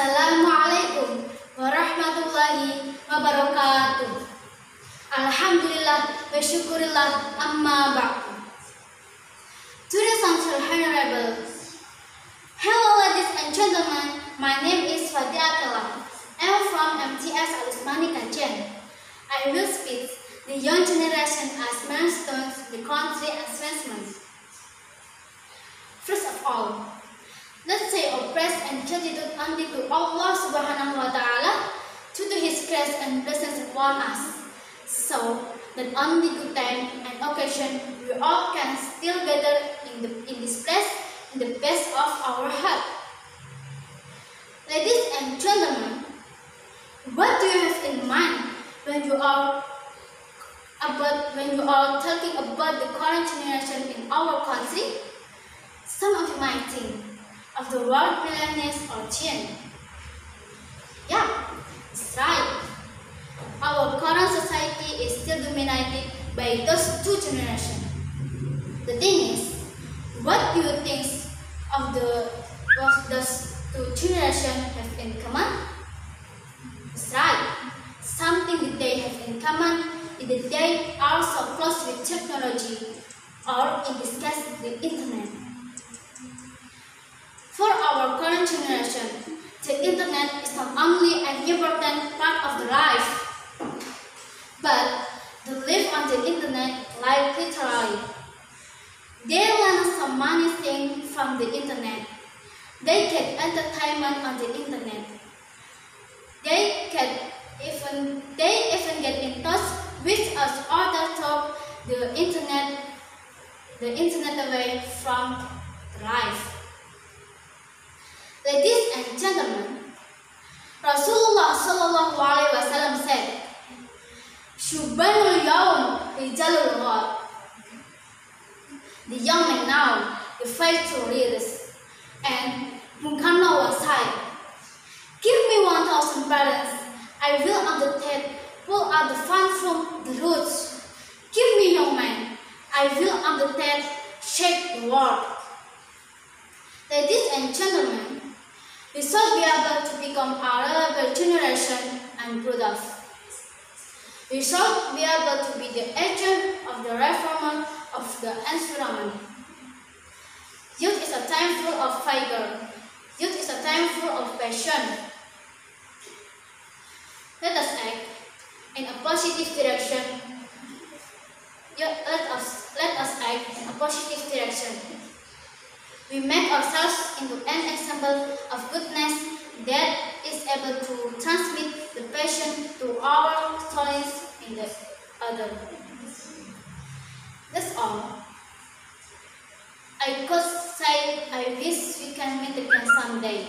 Assalamualaikum warahmatullahi wabarakatuh. Alhamdulillah wa amma ba'du. Today's Council Honorable. Hello ladies and gentlemen, my name is Fadia Aqeela. I am from MTS Al-Utsmani Kajen. I will speak the young generation as milestones, the country advancement. First of all, let's say praise and gratitude only to Allah subhanahu wa ta'ala to do his grace and blessings upon us. So that on the good time and occasion we all can still gather in, the, in this place in the best of our heart. Ladies and gentlemen, what do you have in mind when you are about when you are talking about the current generation in our country? Some of you might think of the word millennials or Gen. Yeah, it's right. Our current society is still dominated by those two generations. The thing is, what do you think of the what those two generations have in common? That's right. Something that they have in common is that they are so close with technology, or in this case, the internet. Our current generation, the internet is not only an important part of the life, but they live on the internet like literally. They learn so many things from the internet. They get entertainment on the internet. They get even they even get in touch with us other through the internet the internet away from life. Ladies and gentlemen, Rasulullah Shallallahu Alaihi Wasallam said, "Shubanul yaum rijalul ghar." The young man now, the faithful leaders, and Bung Karno was high. Give me one thousand parents, I will undertake pull out the fun from the roots. Give me young man, I will undertake shake the world. Ladies and gentlemen, we shall be able to become a reliable generation and proud. We shall be able to be the agent of the reformer of the environment. Youth is a time full of vigor. Youth is a time full of passion. Let us act in a positive direction. Let us let us act in a positive direction. We make ourselves into an example of goodness that is able to transmit the passion to our stories in the other. That's all. I could say I wish we can meet again someday.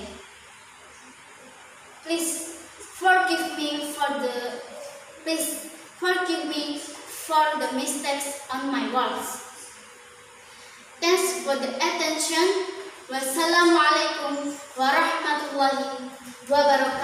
Please forgive me for the please forgive me for the mistakes on my words. Thanks for the attention. Wassalamualaikum warahmatullahi wabarakatuh.